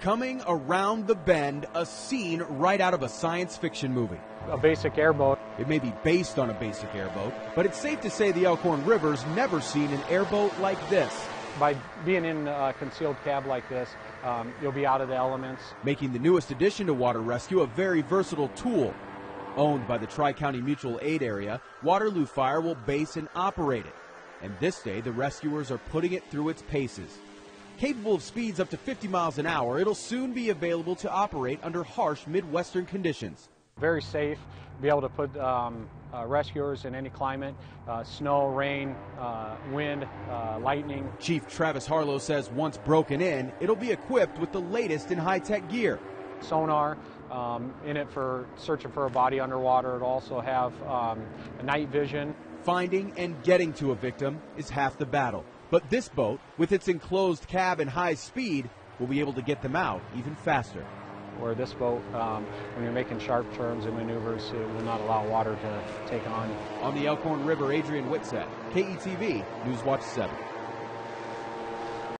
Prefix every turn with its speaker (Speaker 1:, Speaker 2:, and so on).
Speaker 1: Coming around the bend, a scene right out of a science fiction movie.
Speaker 2: A basic airboat.
Speaker 1: It may be based on a basic airboat, but it's safe to say the Elkhorn River's never seen an airboat like this.
Speaker 2: By being in a concealed cab like this, um, you'll be out of the elements.
Speaker 1: Making the newest addition to water rescue a very versatile tool. Owned by the Tri County Mutual Aid Area, Waterloo Fire will base and operate it. And this day, the rescuers are putting it through its paces. Capable of speeds up to 50 miles an hour, it'll soon be available to operate under harsh Midwestern conditions.
Speaker 2: Very safe, be able to put um, uh, rescuers in any climate uh, snow, rain, uh, wind, uh, lightning.
Speaker 1: Chief Travis Harlow says once broken in, it'll be equipped with the latest in high tech gear.
Speaker 2: Sonar um, in it for searching for a body underwater. It'll also have um, a night vision.
Speaker 1: Finding and getting to a victim is half the battle. But this boat, with its enclosed cab and high speed, will be able to get them out even faster.
Speaker 2: Where this boat, um, when you're making sharp turns and maneuvers, it will not allow water to take on.
Speaker 1: On the Elkhorn River, Adrian Whitsett, KETV, Newswatch 7.